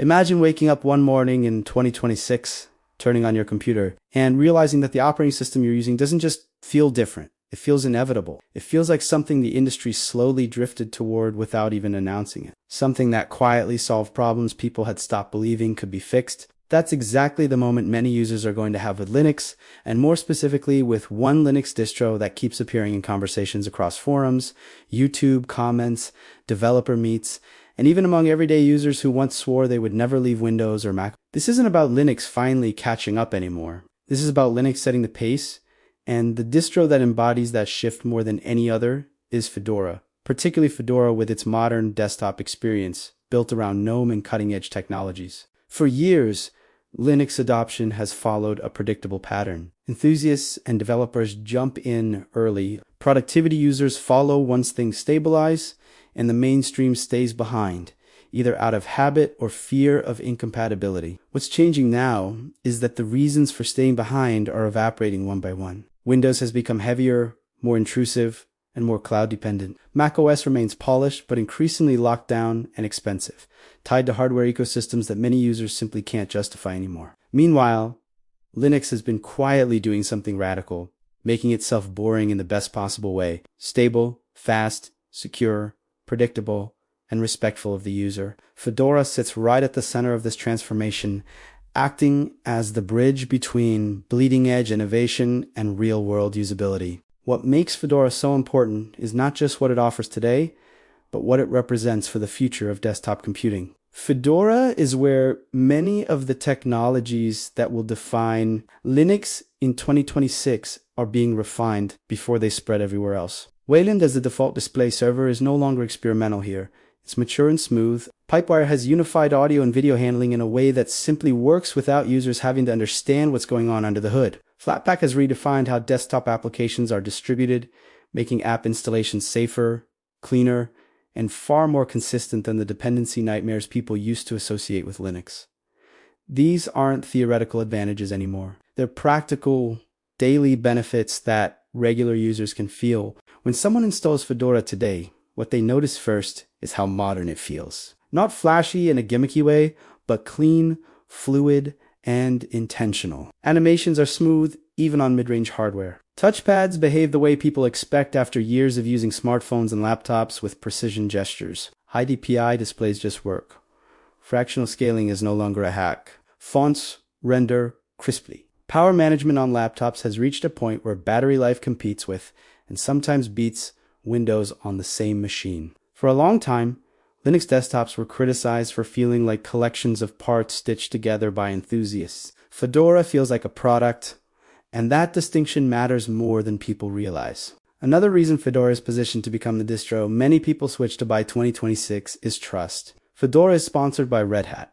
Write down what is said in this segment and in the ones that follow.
Imagine waking up one morning in 2026, turning on your computer, and realizing that the operating system you're using doesn't just feel different. It feels inevitable. It feels like something the industry slowly drifted toward without even announcing it. Something that quietly solved problems people had stopped believing could be fixed. That's exactly the moment many users are going to have with Linux, and more specifically with one Linux distro that keeps appearing in conversations across forums, YouTube comments, developer meets, and even among everyday users who once swore they would never leave Windows or Mac. This isn't about Linux finally catching up anymore. This is about Linux setting the pace and the distro that embodies that shift more than any other is Fedora, particularly Fedora with its modern desktop experience built around GNOME and cutting edge technologies. For years, Linux adoption has followed a predictable pattern. Enthusiasts and developers jump in early. Productivity users follow once things stabilize, and the mainstream stays behind, either out of habit or fear of incompatibility. What's changing now is that the reasons for staying behind are evaporating one by one. Windows has become heavier, more intrusive, and more cloud dependent. macOS remains polished but increasingly locked down and expensive, tied to hardware ecosystems that many users simply can't justify anymore. Meanwhile, Linux has been quietly doing something radical, making itself boring in the best possible way, stable, fast, secure, predictable, and respectful of the user. Fedora sits right at the center of this transformation acting as the bridge between bleeding edge innovation and real world usability. What makes Fedora so important is not just what it offers today, but what it represents for the future of desktop computing. Fedora is where many of the technologies that will define Linux in 2026 are being refined before they spread everywhere else. Wayland as the default display server is no longer experimental here. It's mature and smooth. Pipewire has unified audio and video handling in a way that simply works without users having to understand what's going on under the hood. Flatpak has redefined how desktop applications are distributed, making app installations safer, cleaner, and far more consistent than the dependency nightmares people used to associate with Linux. These aren't theoretical advantages anymore. They're practical, daily benefits that regular users can feel. When someone installs Fedora today, what they notice first is how modern it feels. Not flashy in a gimmicky way, but clean, fluid, and intentional. Animations are smooth even on mid-range hardware. Touchpads behave the way people expect after years of using smartphones and laptops with precision gestures. High DPI displays just work. Fractional scaling is no longer a hack. Fonts render crisply. Power management on laptops has reached a point where battery life competes with, and sometimes beats, Windows on the same machine. For a long time, Linux desktops were criticized for feeling like collections of parts stitched together by enthusiasts. Fedora feels like a product, and that distinction matters more than people realize. Another reason Fedora is positioned to become the distro many people switch to by 2026 is trust. Fedora is sponsored by Red Hat,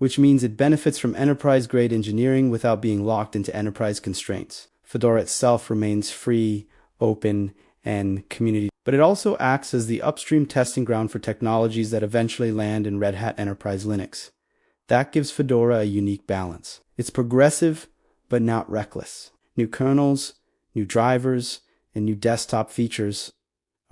which means it benefits from enterprise grade engineering without being locked into enterprise constraints. Fedora itself remains free, open, and community but it also acts as the upstream testing ground for technologies that eventually land in Red Hat Enterprise Linux. That gives Fedora a unique balance. It's progressive, but not reckless. New kernels, new drivers, and new desktop features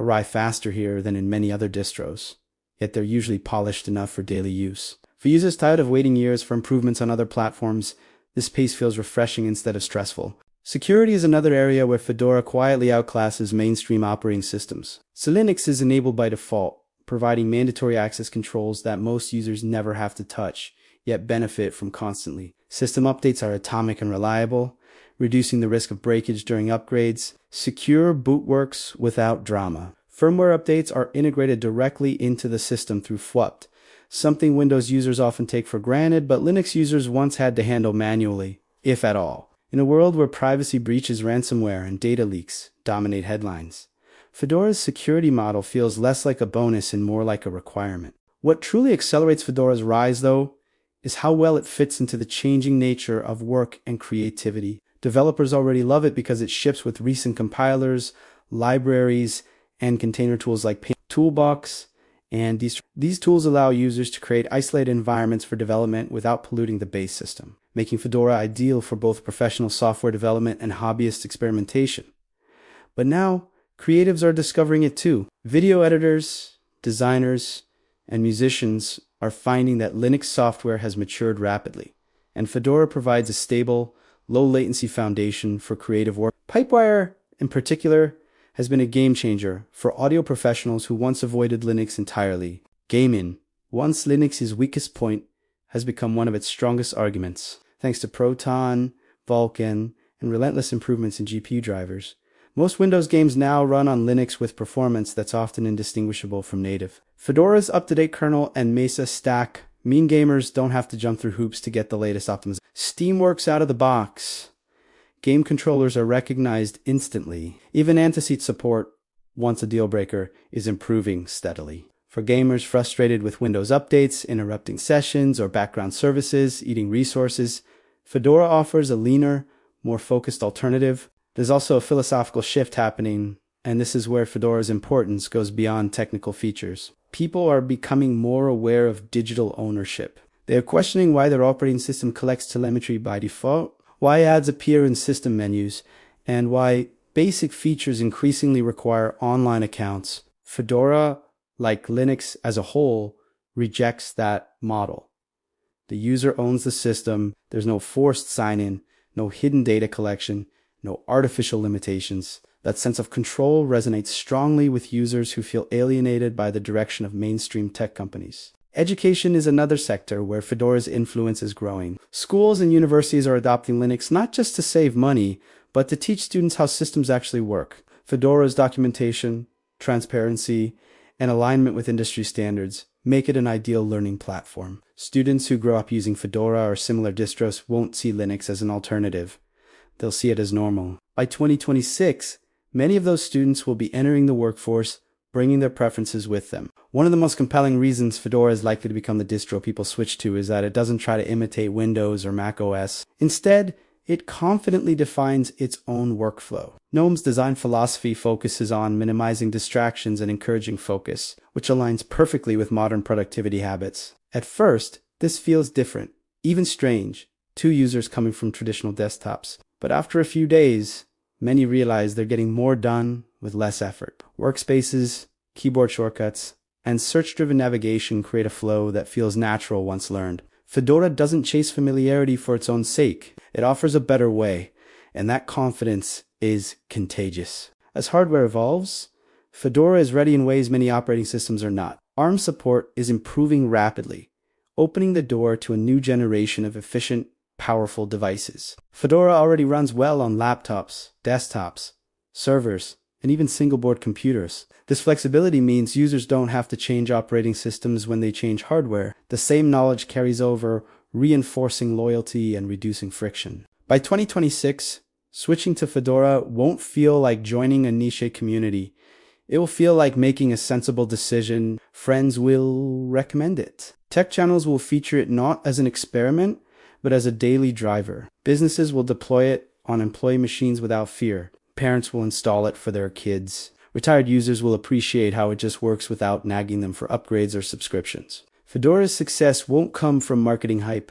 arrive faster here than in many other distros, yet they're usually polished enough for daily use. For users tired of waiting years for improvements on other platforms, this pace feels refreshing instead of stressful. Security is another area where Fedora quietly outclasses mainstream operating systems. SELinux is enabled by default, providing mandatory access controls that most users never have to touch, yet benefit from constantly. System updates are atomic and reliable, reducing the risk of breakage during upgrades. Secure boot works without drama. Firmware updates are integrated directly into the system through fwupd, something Windows users often take for granted, but Linux users once had to handle manually, if at all. In a world where privacy breaches, ransomware, and data leaks dominate headlines, Fedora's security model feels less like a bonus and more like a requirement. What truly accelerates Fedora's rise, though, is how well it fits into the changing nature of work and creativity. Developers already love it because it ships with recent compilers, libraries, and container tools like Paint Toolbox, and these, these tools allow users to create isolated environments for development without polluting the base system, making Fedora ideal for both professional software development and hobbyist experimentation. But now, creatives are discovering it too. Video editors, designers, and musicians are finding that Linux software has matured rapidly, and Fedora provides a stable, low latency foundation for creative work. Pipewire, in particular, has been a game changer for audio professionals who once avoided Linux entirely. Gaming, once Linux's weakest point, has become one of its strongest arguments, thanks to Proton, Vulkan, and relentless improvements in GPU drivers. Most Windows games now run on Linux with performance that's often indistinguishable from native. Fedora's up-to-date kernel and Mesa stack mean gamers don't have to jump through hoops to get the latest optimization. Steam works out of the box. Game controllers are recognized instantly. Even anti-cheat support, once a deal breaker, is improving steadily. For gamers frustrated with Windows updates, interrupting sessions, or background services, eating resources, Fedora offers a leaner, more focused alternative. There's also a philosophical shift happening, and this is where Fedora's importance goes beyond technical features. People are becoming more aware of digital ownership. They are questioning why their operating system collects telemetry by default, why ads appear in system menus, and why basic features increasingly require online accounts. Fedora, like Linux as a whole, rejects that model. The user owns the system, there's no forced sign in, no hidden data collection, no artificial limitations. That sense of control resonates strongly with users who feel alienated by the direction of mainstream tech companies. Education is another sector where Fedora's influence is growing. Schools and universities are adopting Linux not just to save money, but to teach students how systems actually work. Fedora's documentation, transparency, and alignment with industry standards make it an ideal learning platform. Students who grow up using Fedora or similar distros won't see Linux as an alternative they'll see it as normal. By 2026, many of those students will be entering the workforce, bringing their preferences with them. One of the most compelling reasons Fedora is likely to become the distro people switch to is that it doesn't try to imitate Windows or Mac OS. Instead, it confidently defines its own workflow. GNOME's design philosophy focuses on minimizing distractions and encouraging focus, which aligns perfectly with modern productivity habits. At first, this feels different, even strange, to users coming from traditional desktops. But after a few days, many realize they're getting more done with less effort. Workspaces, keyboard shortcuts, and search-driven navigation create a flow that feels natural once learned. Fedora doesn't chase familiarity for its own sake. It offers a better way, and that confidence is contagious. As hardware evolves, Fedora is ready in ways many operating systems are not. ARM support is improving rapidly, opening the door to a new generation of efficient powerful devices. Fedora already runs well on laptops, desktops, servers, and even single-board computers. This flexibility means users don't have to change operating systems when they change hardware. The same knowledge carries over, reinforcing loyalty and reducing friction. By 2026, switching to Fedora won't feel like joining a niche community. It will feel like making a sensible decision. Friends will recommend it. Tech channels will feature it not as an experiment, but as a daily driver. Businesses will deploy it on employee machines without fear. Parents will install it for their kids. Retired users will appreciate how it just works without nagging them for upgrades or subscriptions. Fedora's success won't come from marketing hype,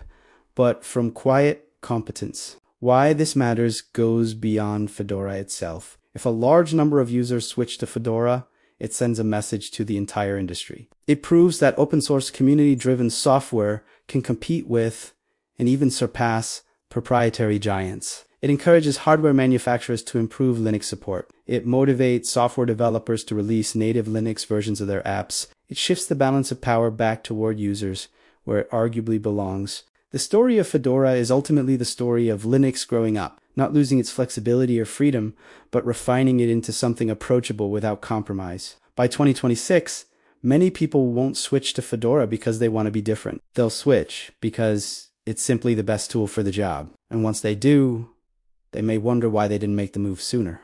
but from quiet competence. Why this matters goes beyond Fedora itself. If a large number of users switch to Fedora, it sends a message to the entire industry. It proves that open source community driven software can compete with and even surpass proprietary giants. It encourages hardware manufacturers to improve Linux support. It motivates software developers to release native Linux versions of their apps. It shifts the balance of power back toward users, where it arguably belongs. The story of Fedora is ultimately the story of Linux growing up, not losing its flexibility or freedom, but refining it into something approachable without compromise. By 2026, many people won't switch to Fedora because they want to be different. They'll switch because it's simply the best tool for the job. And once they do, they may wonder why they didn't make the move sooner.